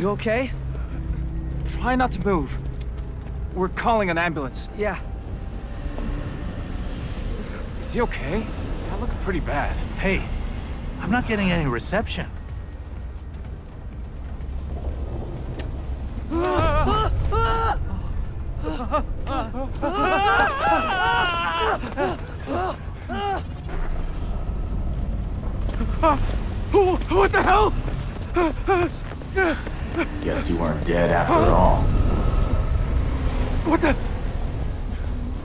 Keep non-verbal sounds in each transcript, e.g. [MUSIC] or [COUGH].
you okay? Try not to move. We're calling an ambulance. Yeah. Is he okay? That looks pretty bad. Hey, I'm not getting any reception. What the hell? Guess you weren't dead after all. What the?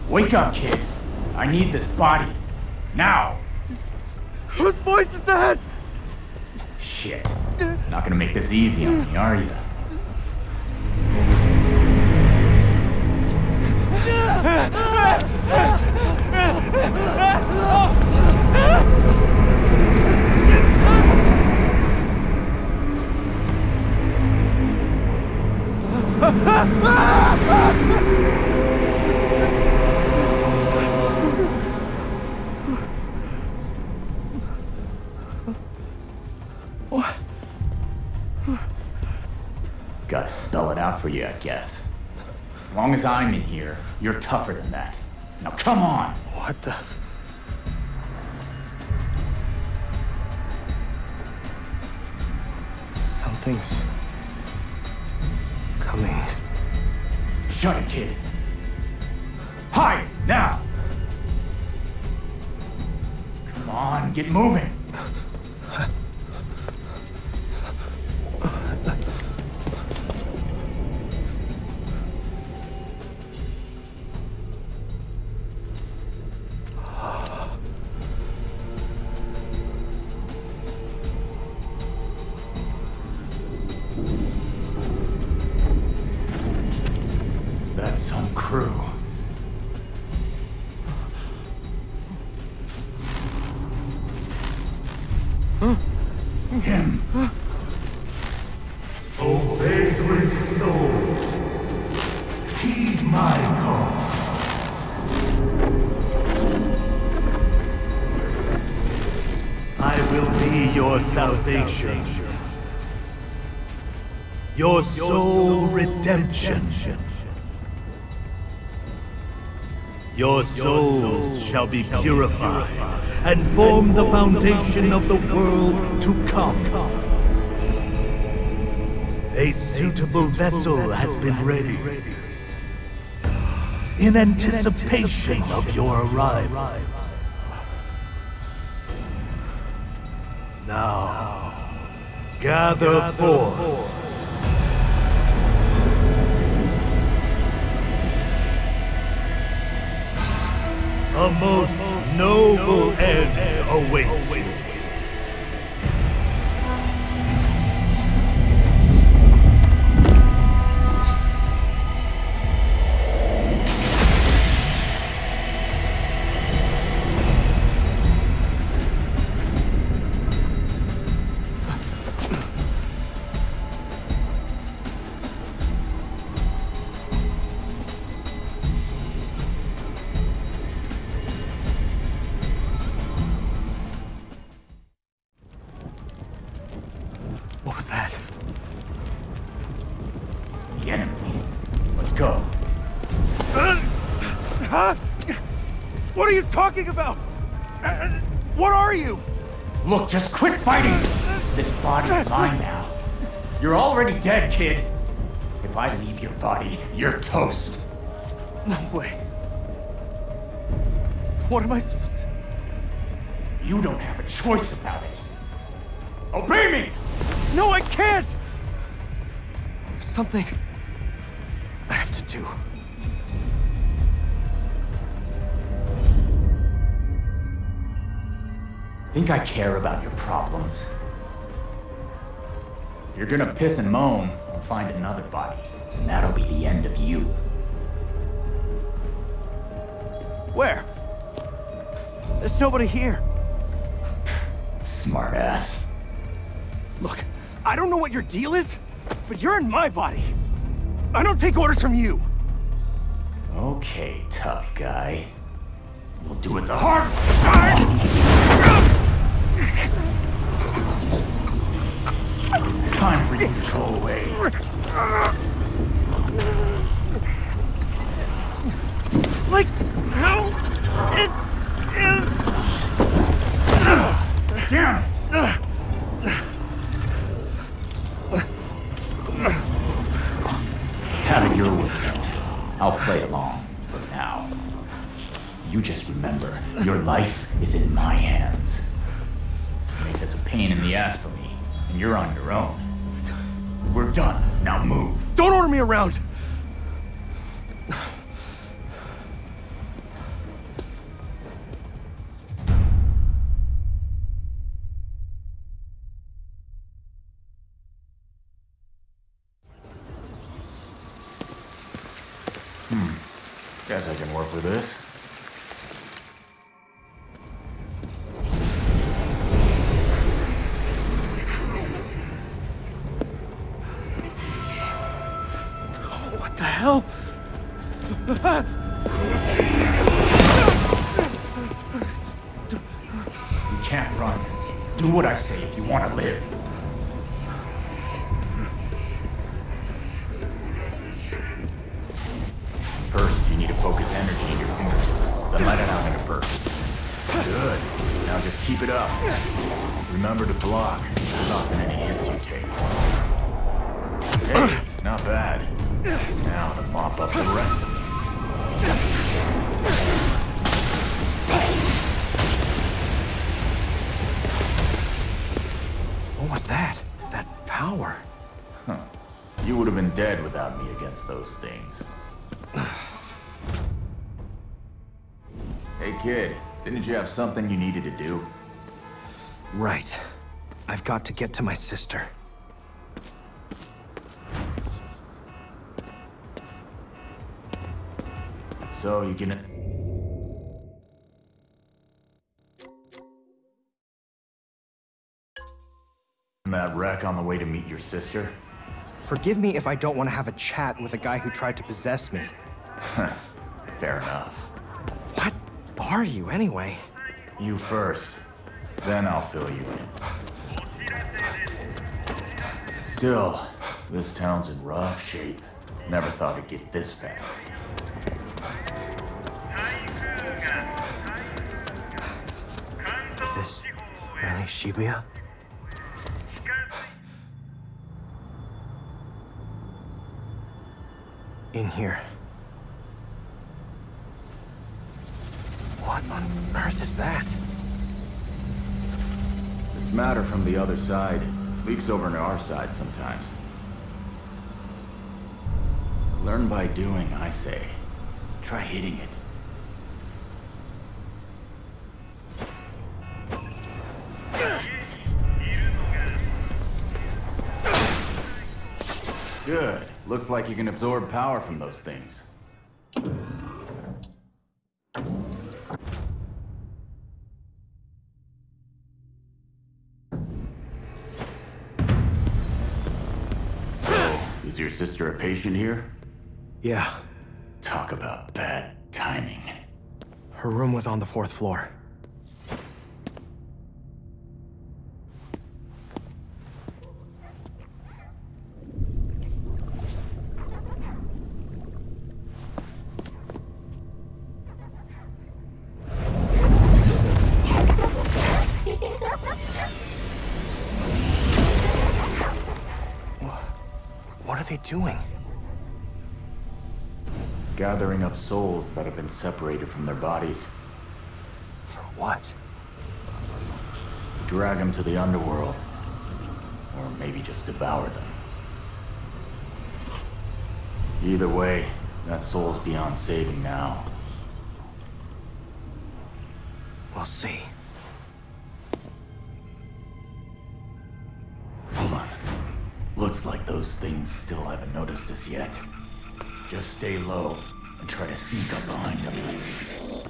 Wake up, kid. I need this body. Now! Whose voice is that? Shit. Not gonna make this easy on me, are you? [LAUGHS] Gotta spell it out for you, I guess. As long as I'm in here, you're tougher than that. Now come on! What the? Something's Shut it, kid. Hide, now! Come on, get moving! My call. I will be your salvation. Your soul redemption. Your souls shall be purified and form the foundation of the world to come. A suitable vessel has been ready in anticipation of your arrival. Now, gather forth. A most noble end awaits you. Kid. If I leave your body, you're toast. No way. What am I supposed to... You don't have a choice about it. Obey me! No, I can't! There's something I have to do. Think I care about your problems? If you're gonna piss and moan, I'll find another body. And that'll be the end of you. Where? There's nobody here. Smartass. Look, I don't know what your deal is, but you're in my body. I don't take orders from you. Okay, tough guy. We'll do it the hard way. Time for you to go away. Bad. Now to mop up the rest of them. What was that? That power? Huh. You would have been dead without me against those things. hey kid, didn't you have something you needed to do? Right. I've got to get to my sister. So you can... That wreck on the way to meet your sister? Forgive me if I don't want to have a chat with a guy who tried to possess me. [LAUGHS] Fair enough. What are you, anyway? You first. Then I'll fill you in. Still, this town's in rough shape. Never thought it'd get this bad. Is this really Shibuya? In here. What on earth is that? It's matter from the other side. Leaks over to our side sometimes. Learn by doing, I say. Try hitting it. Looks like you can absorb power from those things. So, is your sister a patient here? Yeah, Talk about bad timing. her room was on the fourth floor. Gathering up souls that have been separated from their bodies For what? to drag them to the underworld. Or maybe just devour them. Either way, that soul's beyond saving now. We'll see. Hold on. Looks like those things still haven't noticed us yet. Just stay low and try to sneak up behind them.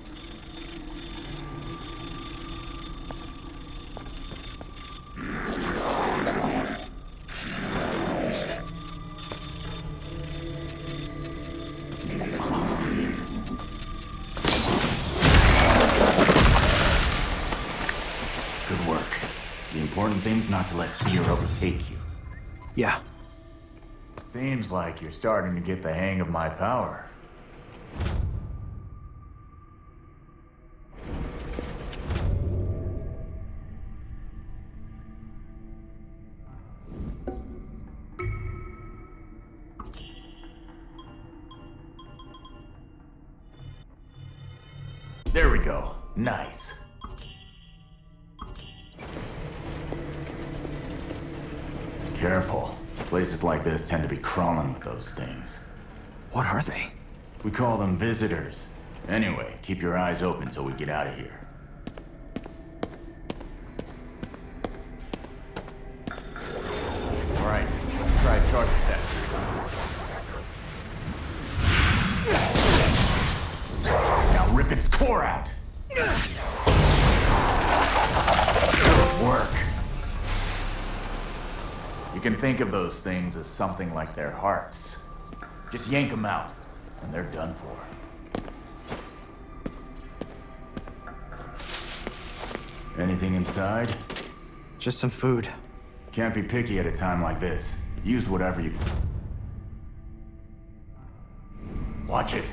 Can think of those things as something like their hearts. Just yank them out, and they're done for. Anything inside? Just some food. Can't be picky at a time like this. Use whatever you... Watch it.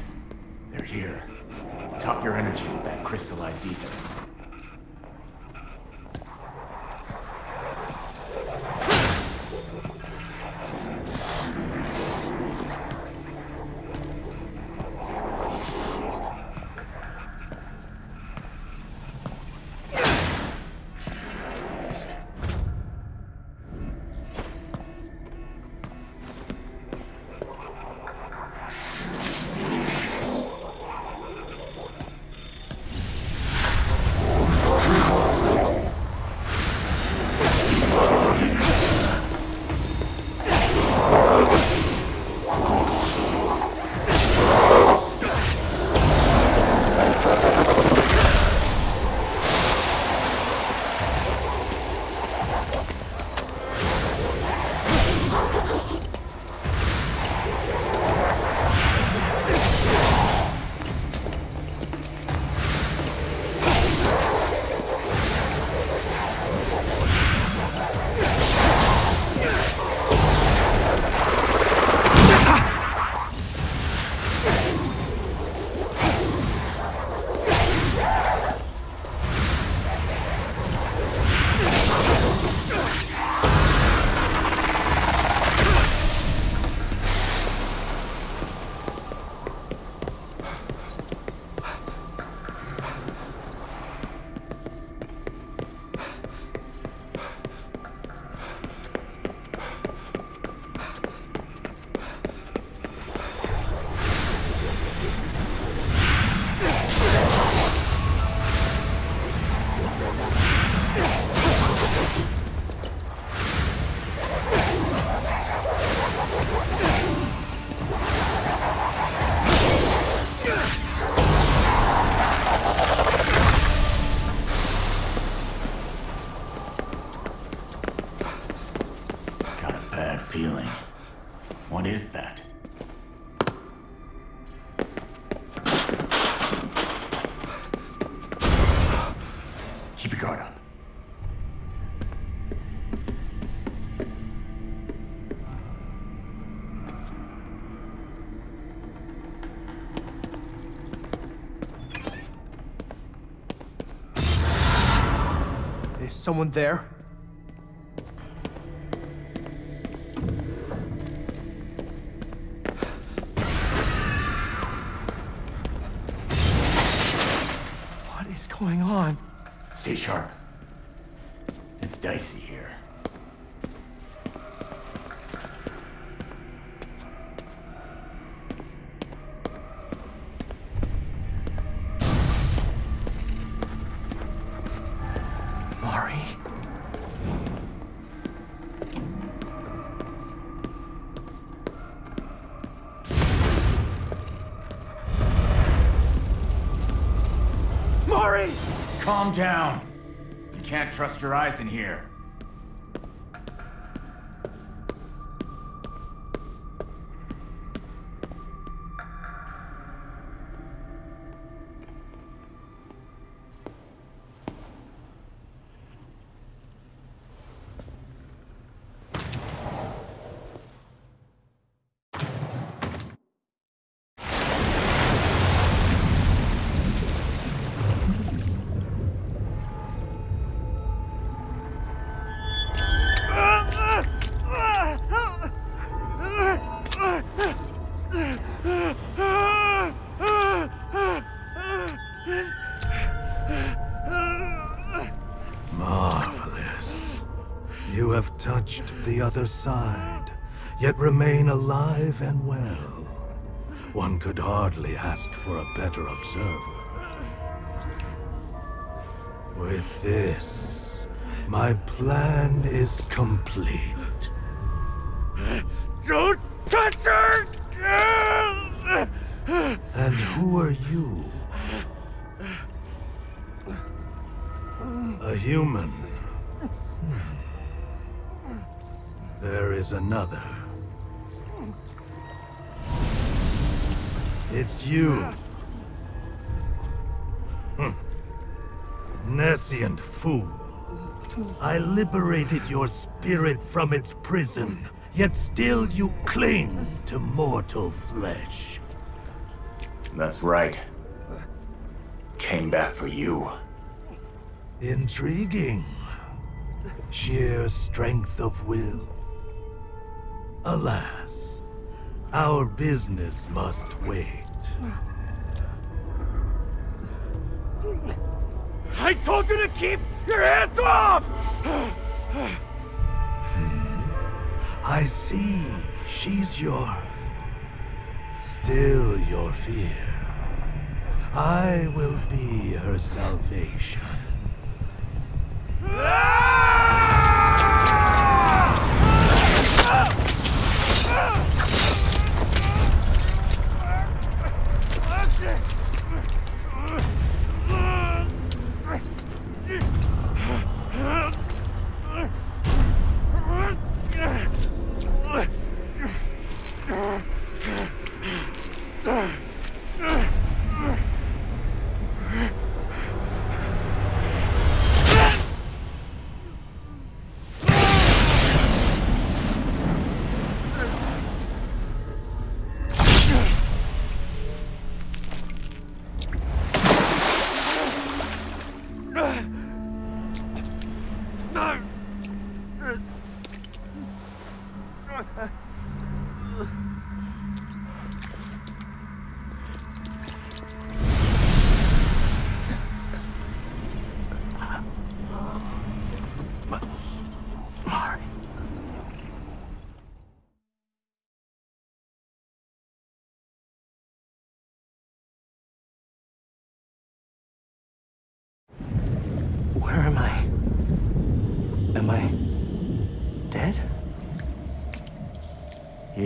someone there? What is going on? Stay sharp. Down. You can't trust your eyes in here. Other side, yet remain alive and well. One could hardly ask for a better observer. With this, my plan is complete. Don't touch her! And who are you? A human. Is another. It's you. Hmm. Nescient fool. I liberated your spirit from its prison, yet still you cling to mortal flesh. That's right. Came back for you. Intriguing. Sheer strength of will. Alas, our business must wait. I told you to keep your hands off! Hmm. I see. She's your... Still your fear. I will be her salvation.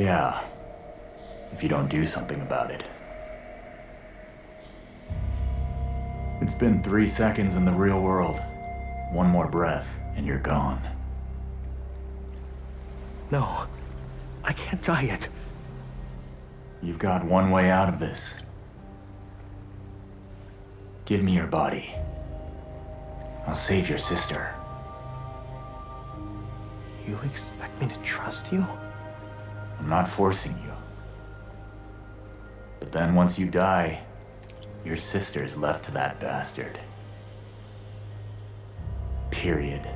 Yeah. If you don't do something about it. It's been three seconds in the real world. One more breath, and you're gone. No, I can't die yet. You've got one way out of this. Give me your body. I'll save your sister. You expect me to trust you? I'm not forcing you. But then once you die, your sister's left to that bastard. Period.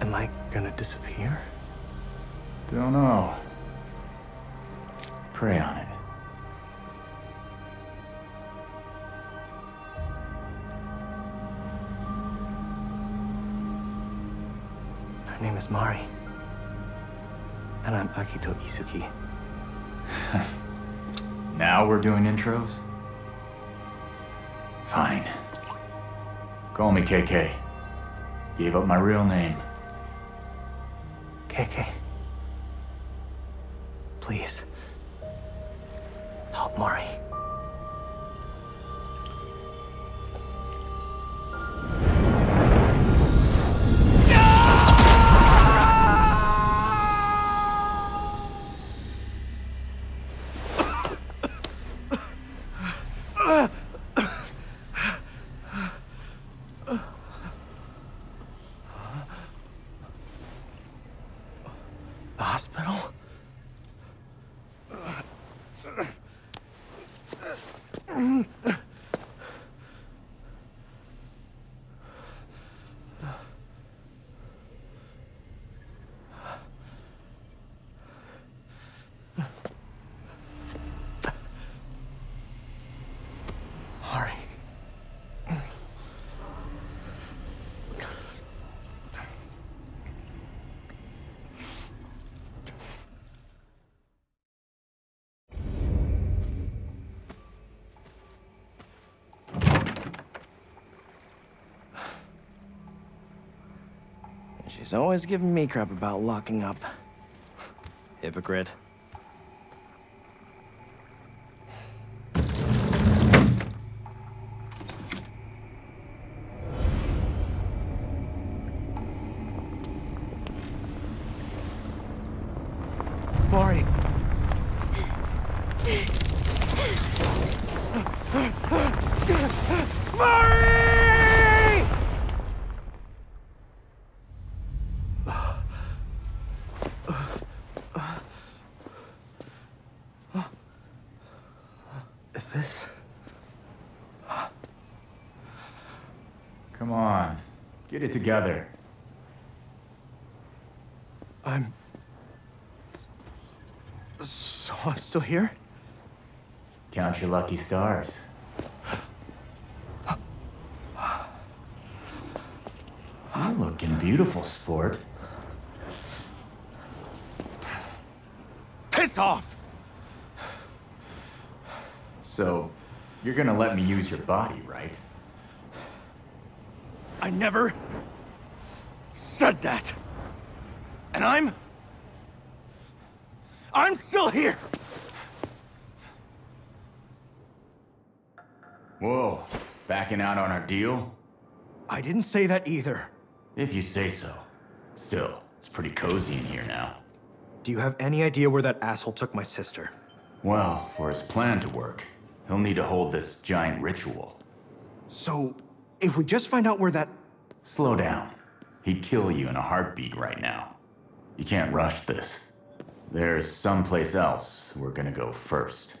Am I gonna disappear? Don't know. Pray on it. Her name is Mari. And I'm Akito Izuki. [LAUGHS] Now we're doing intros? Fine. Call me KK. Gave up my real name. She's always giving me crap about locking up. Hypocrite. Mari. Is this? Come on. Get it together. I'm. So I'm still here? Count your lucky stars. You're looking beautiful, sport. Piss off! So, you're gonna let me use your body, right? I never said that. And I'm. I'm still here! Whoa, backing out on our deal? I didn't say that either. If you say so. Still, it's pretty cozy in here now. Do you have any idea where that asshole took my sister? Well, for his plan to work, he'll need to hold this giant ritual. So, if we just find out where that. Slow down. He'd kill you in a heartbeat right now. You can't rush this. There's someplace else we're gonna go first.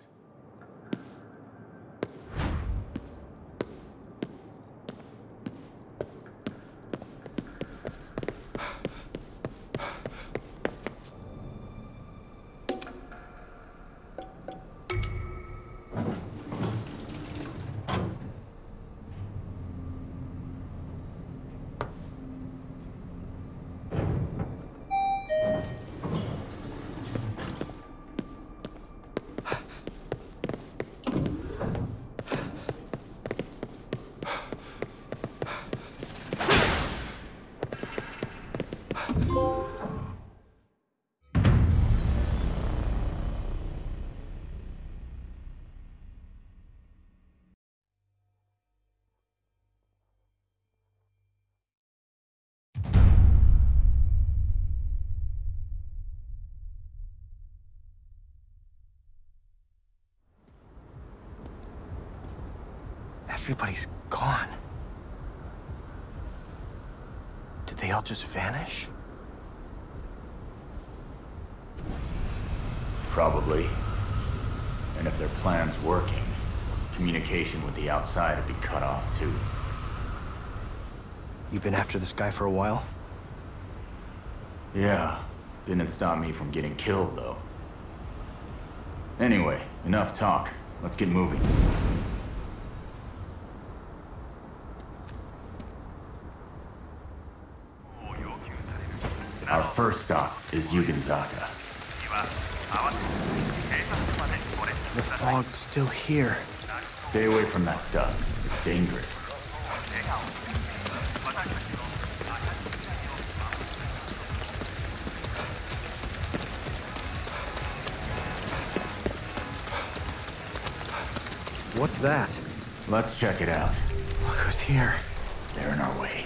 Everybody's gone. Did they all just vanish? Probably. And if their plan's working, communication with the outside would be cut off too. You've been after this guy for a while? Yeah, didn't stop me from getting killed though. Anyway, enough talk. Let's get moving. First stop is Yugenzaka. The fog's still here. Stay away from that stuff. It's dangerous. What's that? Let's check it out. Look who's here. They're in our way.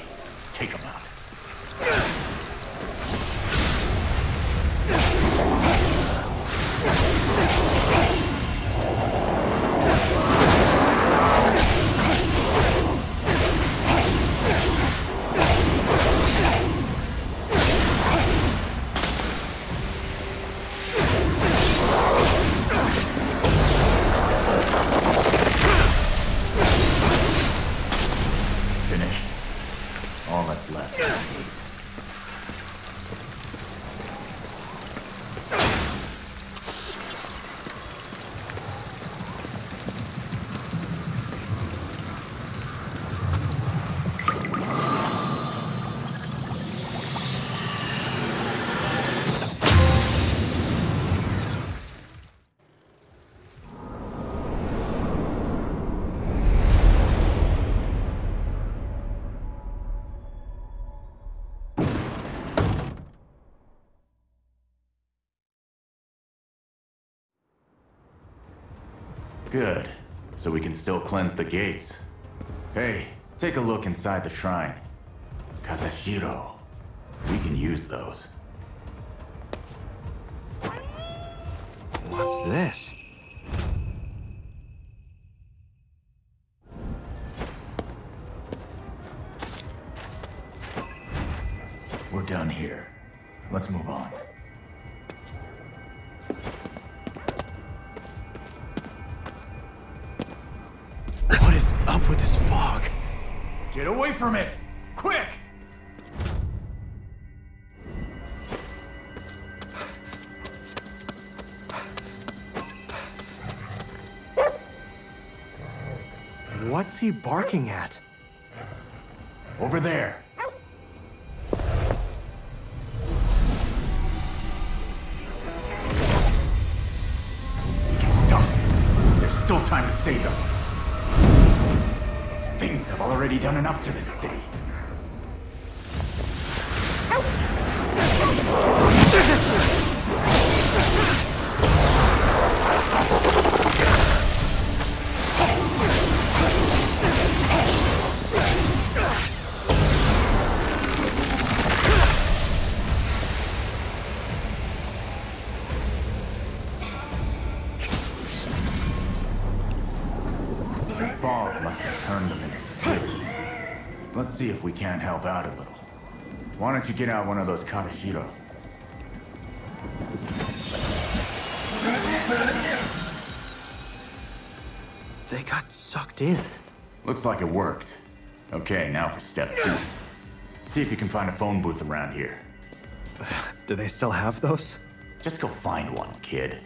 Good. So we can still cleanse the gates. Hey, take a look inside the shrine. Katashiro. We can use those. What's this? We're done here. Let's move on. From it! Quick! What's he barking at? Over there. We can stop this. There's still time to save them. Already done enough to this city. The fog must have turned them into. Let's see if we can't help out a little. Why don't you get out one of those Katashiro? They got sucked in. Looks like it worked. Okay, now for step two. See if you can find a phone booth around here. [SIGHS] Do they still have those? Just go find one, kid.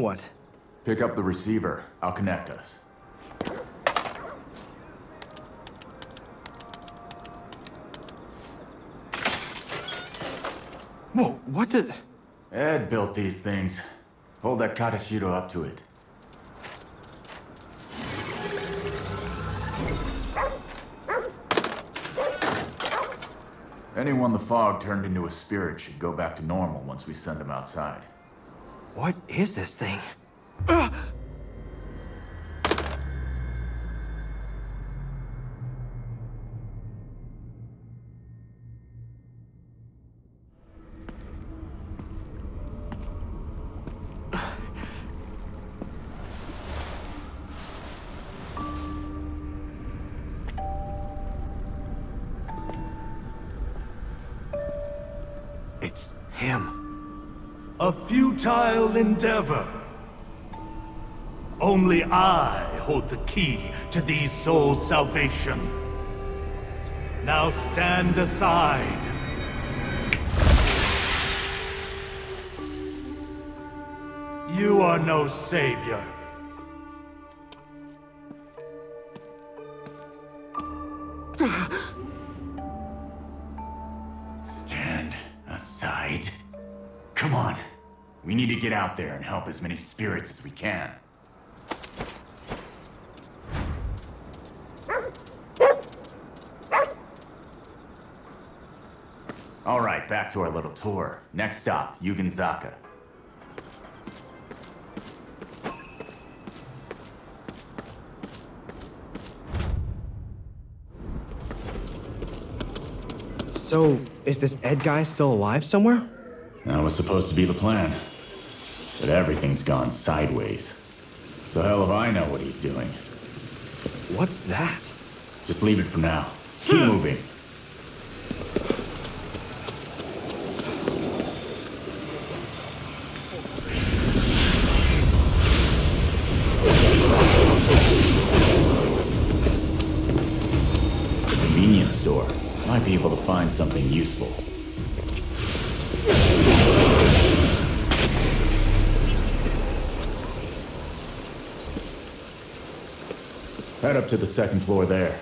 What? Pick up the receiver. I'll connect us. Whoa, what the? Ed built these things. Hold that Katashiro up to it. Anyone the fog turned into a spirit should go back to normal once we send them outside. What is this thing? It's futile endeavor. Only I hold the key to these souls' salvation. Now stand aside. You are no savior. [LAUGHS] We need to get out there and help as many spirits as we can. All right, back to our little tour. Next stop, Yugenzaka. So, is this Ed guy still alive somewhere? That was supposed to be the plan. But everything's gone sideways. So hell if I know what he's doing. What's that? Just leave it for now. Hmm. Keep moving. The convenience store. Might be able to find something useful. Head up to the second floor there.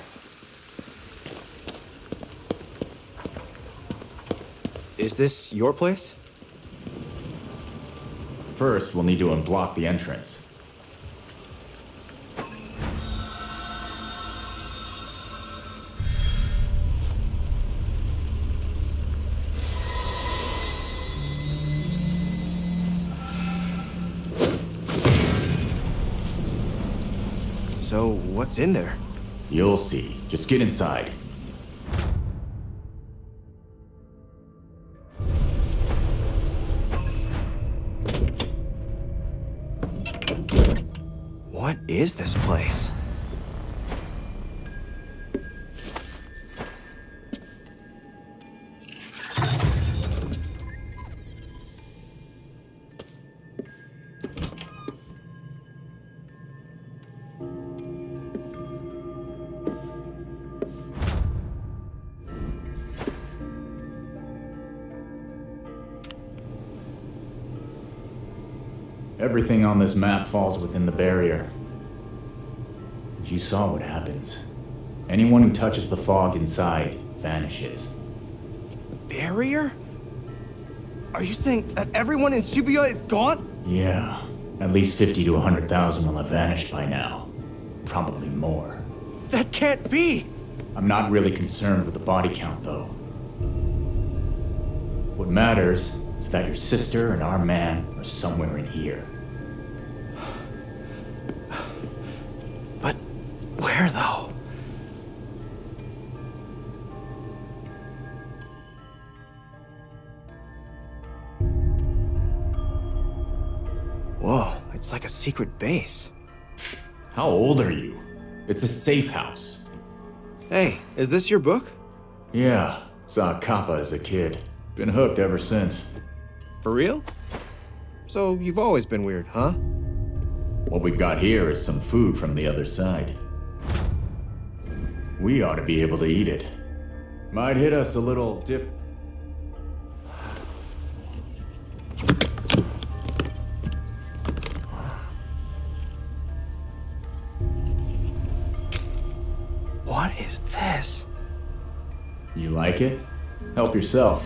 Is this your place? First, we'll need to unblock the entrance. What's in there? You'll see. Just get inside. What is this place? On this map falls within the barrier. And You saw what happens. Anyone who touches the fog inside vanishes. Barrier? Are you saying that everyone in Shibuya is gone? Yeah, at least 50 to 100,000 will have vanished by now. Probably more. That can't be! I'm not really concerned with the body count, though. What matters is that your sister and our man are somewhere in here. Safe house. Hey, is this your book? Yeah, saw Kappa as a kid. Been hooked ever since. For real? So you've always been weird, huh? What we've got here is some food from the other side. We ought to be able to eat it. Might hit us a little dip. Like it? Help yourself.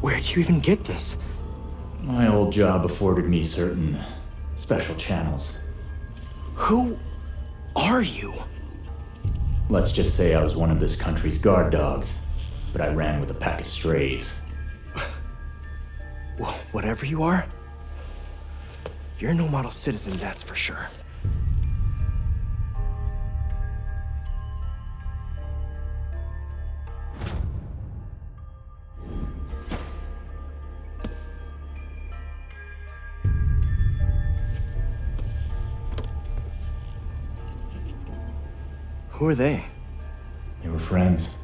Where'd you even get this? My old job afforded me certain special channels. Who are you? Let's just say I was one of this country's guard dogs, but I ran with a pack of strays. Well, whatever you are, you're no model citizen, that's for sure. Who are they? They were friends.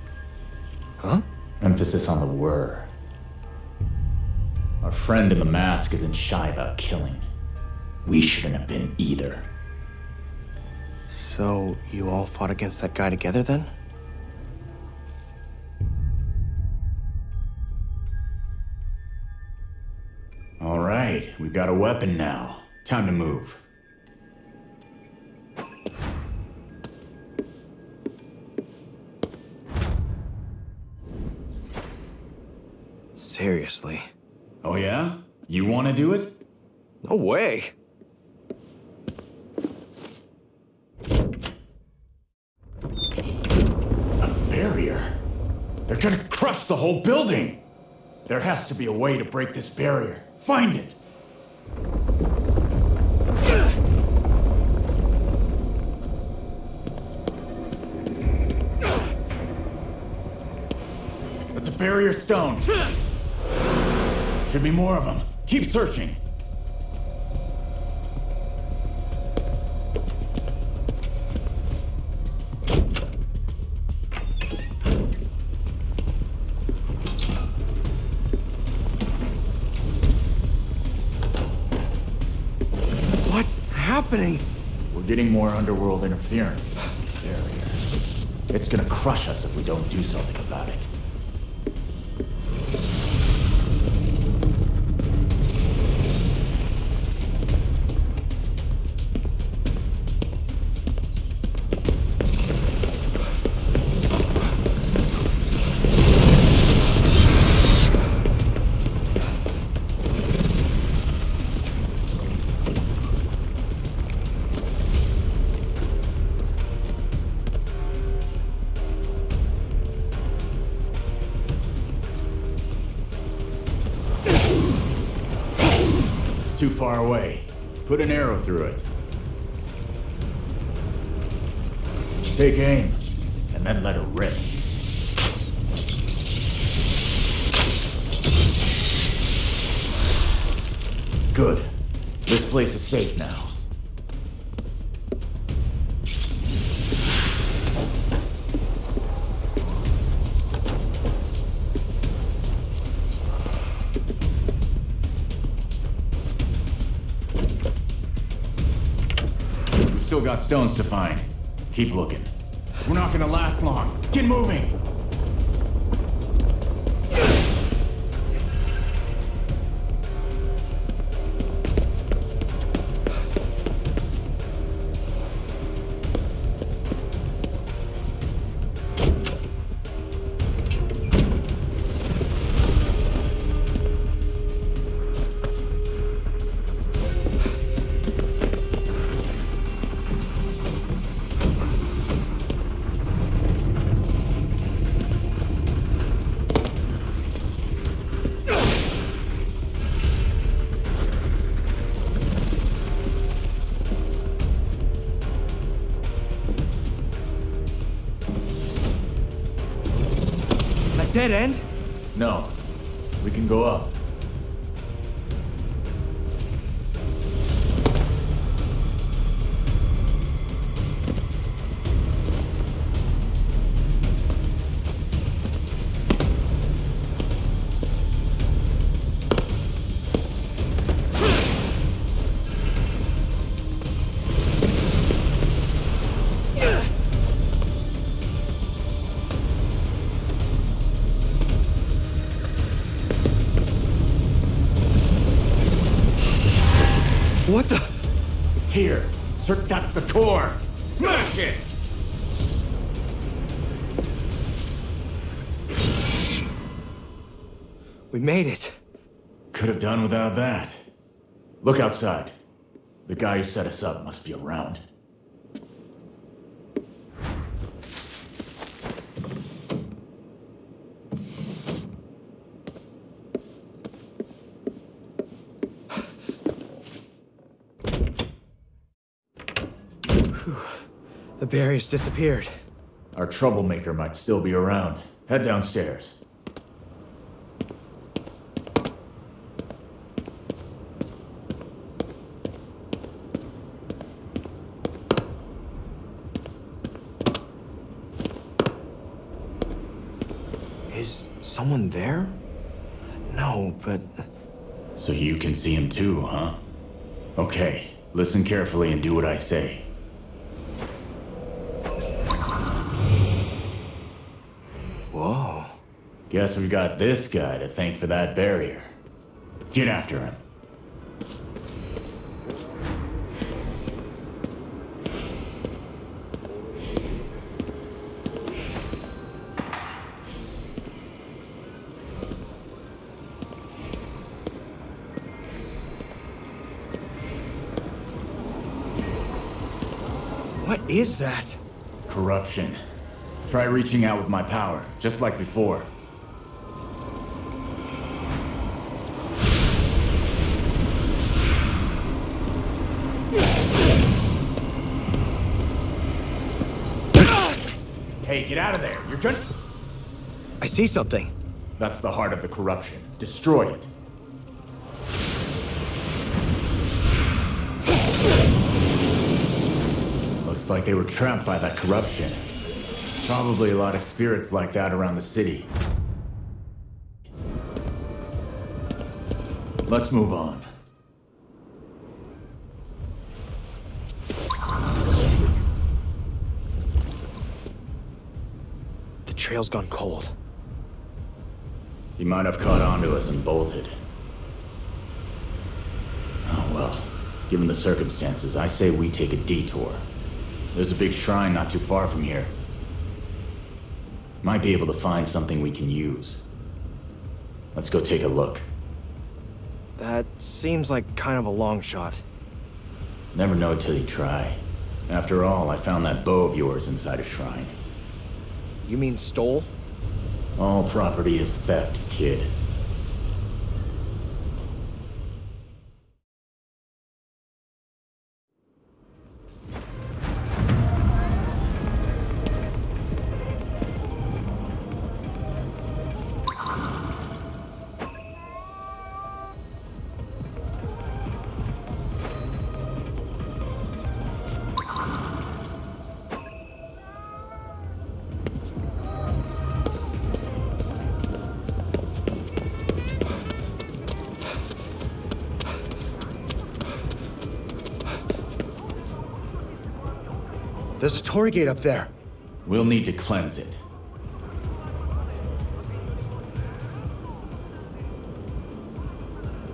Huh? Emphasis on the were. Our friend in the mask isn't shy about killing. We shouldn't have been either. So, you all fought against that guy together then? All right, we've got a weapon now. Time to move. Seriously. Oh, yeah? You want to do it? No way. A barrier? They're gonna crush the whole building! There has to be a way to break this barrier. Find it! That's a barrier stone. Should be more of them. Keep searching. What's happening? We're getting more underworld interference past the barrier. It's gonna crush us if we don't do something about it. Far away. Put an arrow through it. Take aim, and then let it rip. Good. This place is safe now. Stones to find. Keep looking. We're not gonna last long. Get moving! Dead end? Core. Smash it! We made it. Could have done without that. Look outside. The guy who set us up must be around. The barrier's disappeared. Our troublemaker might still be around. Head downstairs. Is someone there? No, but So you can see him too, huh? Okay, listen carefully and do what I say. Whoa. Guess we've got this guy to thank for that barrier. Get after him. What is that? Corruption. Try reaching out with my power, just like before. Hey, get out of there. You're gonna. I see something. That's the heart of the corruption. Destroy it. Looks like they were trapped by that corruption. Probably a lot of spirits like that around the city. Let's move on. The trail's gone cold. He might have caught onto us and bolted. Oh well. Given the circumstances, I say we take a detour. There's a big shrine not too far from here. Might be able to find something we can use. Let's go take a look. That seems like kind of a long shot. Never know till you try. After all, I found that bow of yours inside a shrine. You mean stole? All property is theft, kid. There's a torii gate up there. We'll need to cleanse it.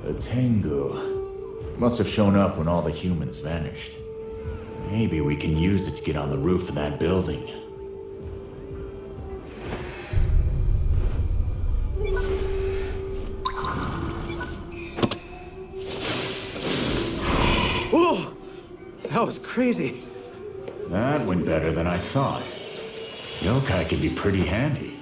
A Tengu. Must have shown up when all the humans vanished. Maybe we can use it to get on the roof of that building. Whoa! That was crazy. Better than I thought. Yokai can be pretty handy.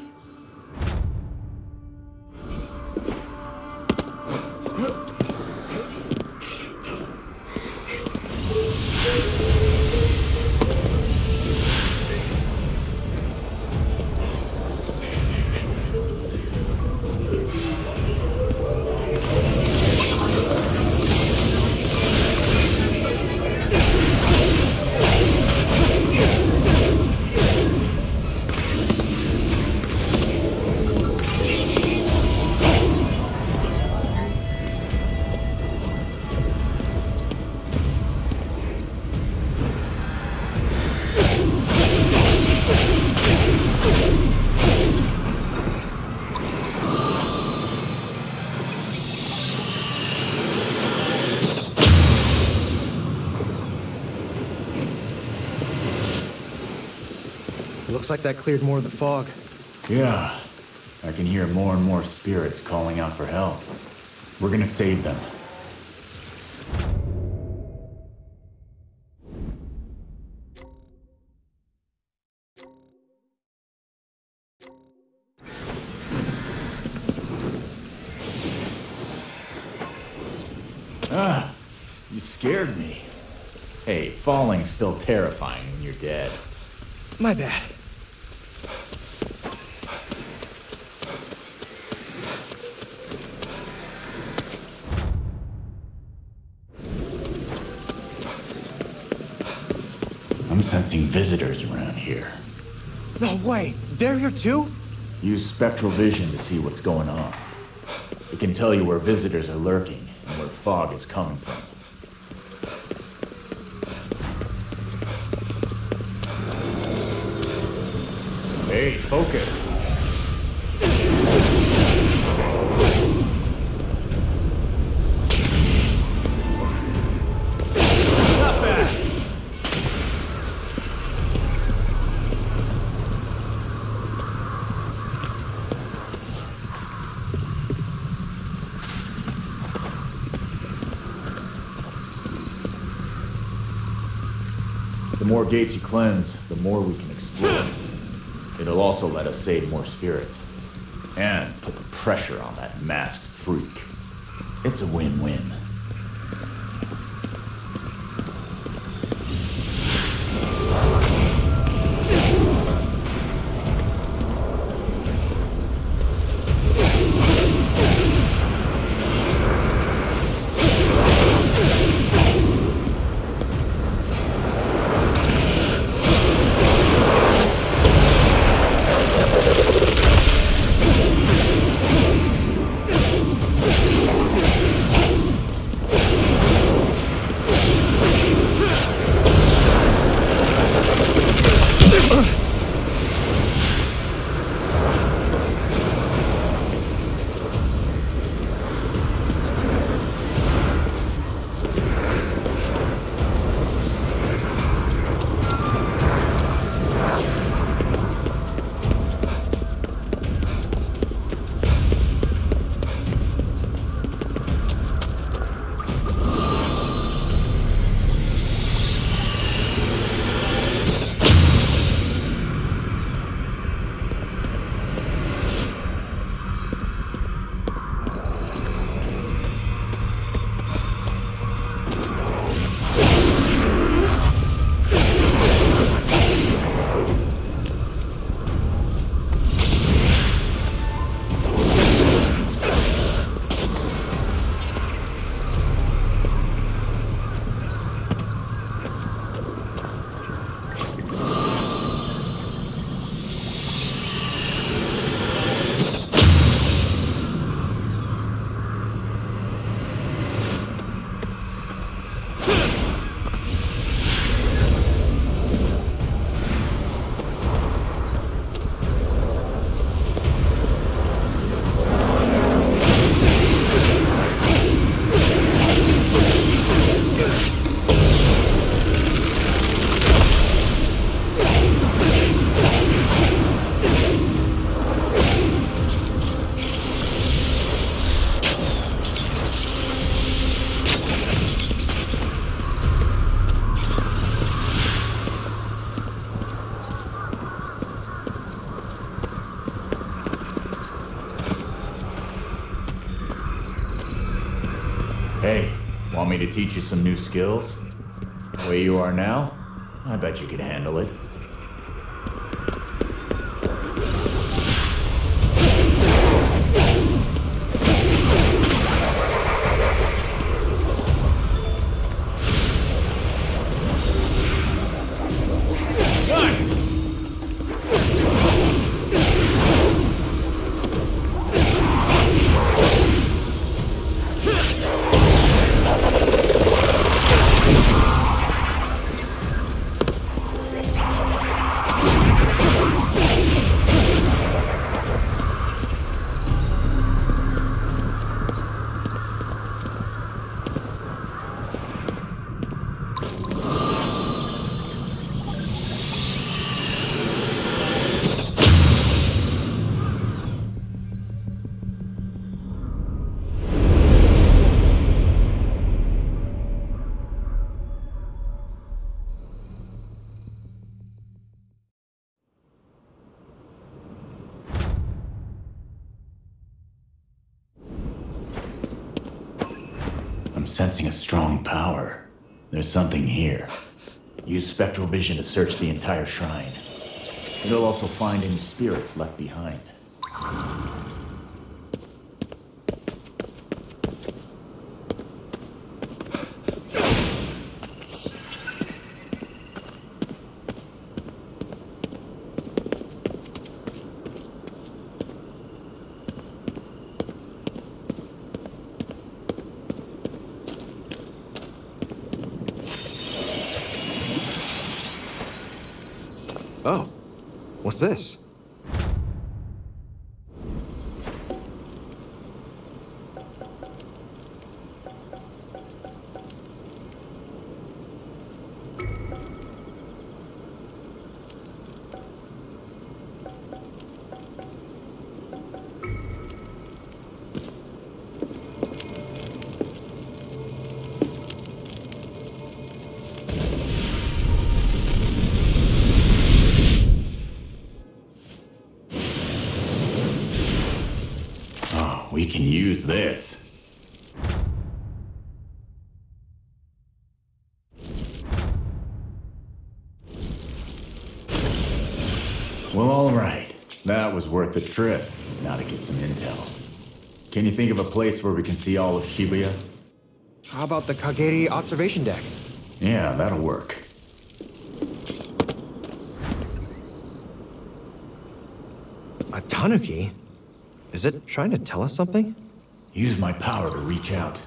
Like that cleared more of the fog. Yeah, I can hear more and more spirits calling out for help. We're gonna save them. Ah, you scared me. Hey, falling's still terrifying when you're dead. My bad. I'm sensing visitors around here. No way. They're here too? Use spectral vision to see what's going on. It can tell you where visitors are lurking and where fog is coming from. Hey, focus. Gates you cleanse, the more we can explore. It'll also let us save more spirits. And put the pressure on that masked freak. It's a win-win. To teach you some new skills? The way you are now, I bet you could handle it. Sensing a strong power. There's something here. Use spectral vision to search the entire shrine. You'll also find any spirits left behind. This? Worth the trip. Now to get some intel. Can you think of a place where we can see all of Shibuya? How about the Kagerie observation deck? Yeah, that'll work. A tanuki? Is it trying to tell us something? Use my power to reach out.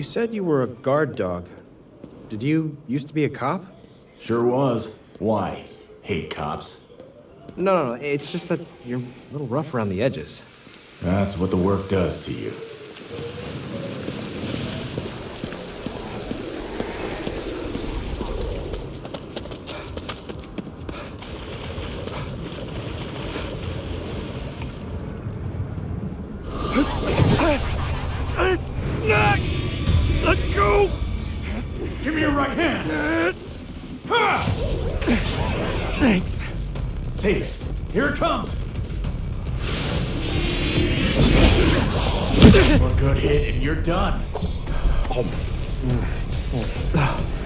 You said you were a guard dog. Did you used to be a cop? Sure was. Why? Hate cops. No, no, no. It's just that you're a little rough around the edges. That's what the work does to you. That was too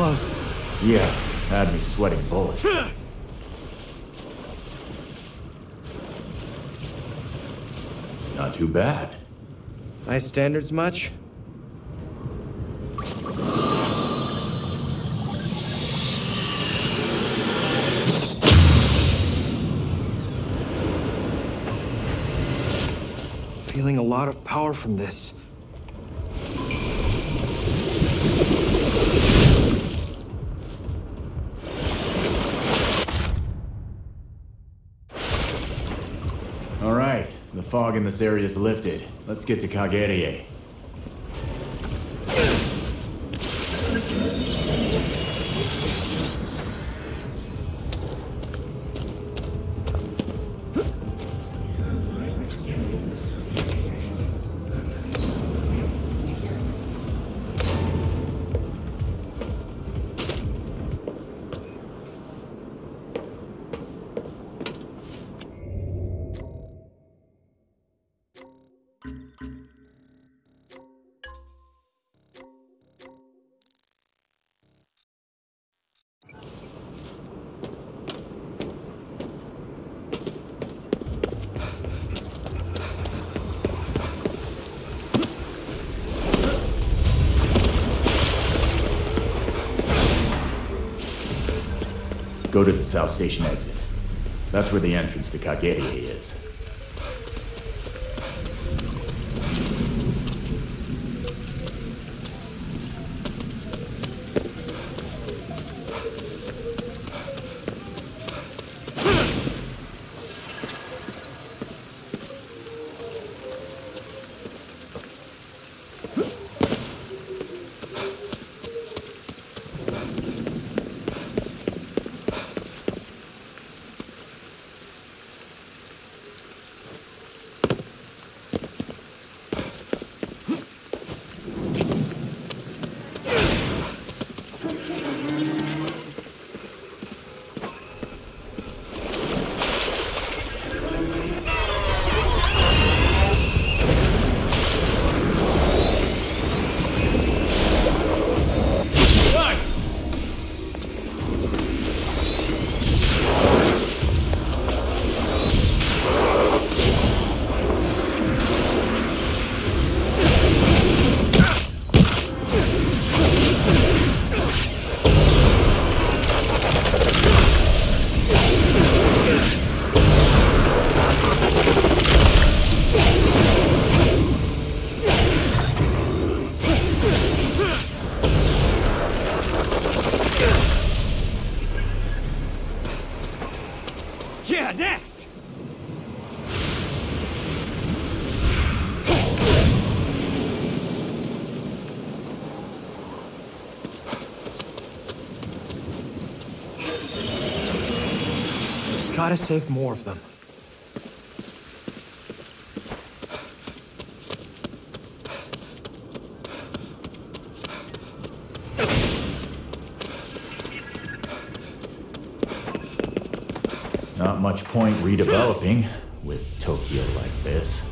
close. Yeah, had me sweating bullets. Not too bad. High standards much? Feeling a lot of power from this. All right, the fog in this area is lifted. Let's get to Kagerie. Go to the South Station exit. That's where the entrance to Kagerie is. Gotta save more of them. Not much point redeveloping with Tokyo like this.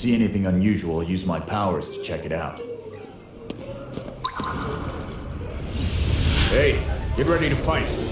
See anything unusual, use my powers to check it out. Hey, get ready to fight.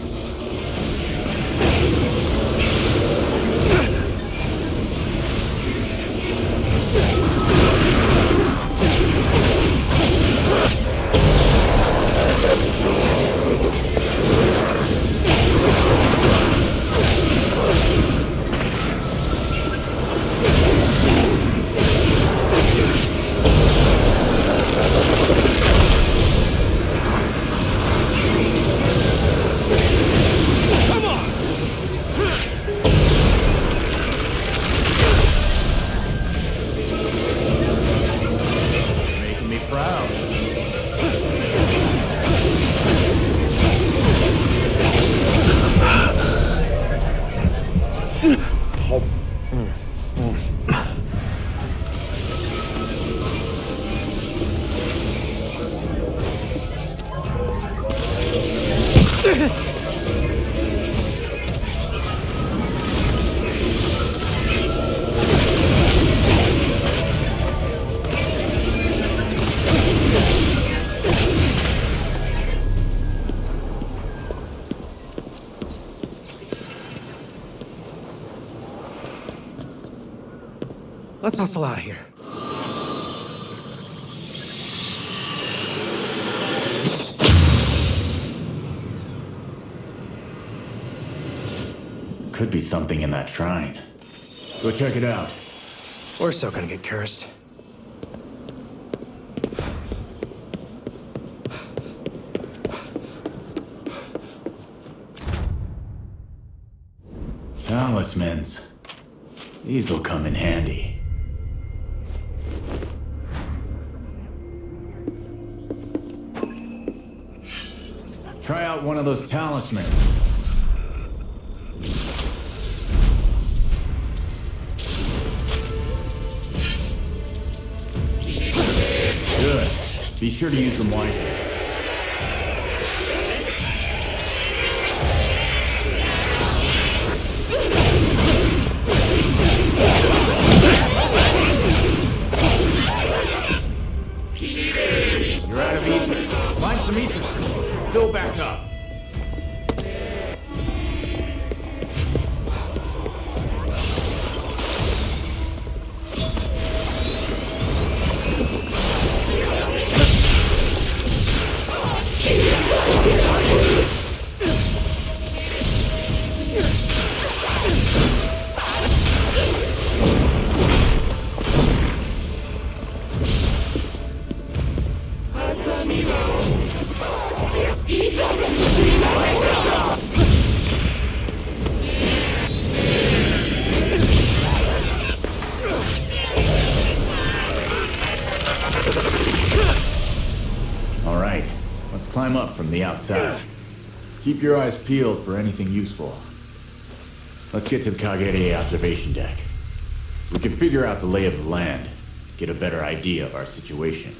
Let's hustle out of here. Could be something in that shrine. Go check it out. We're so gonna get cursed. Talismans. These'll come in handy. Try out one of those talismans. Good. Be sure to use them wisely. Keep your eyes peeled for anything useful. Let's get to the Kagerie observation deck. We can figure out the lay of the land, get a better idea of our situation.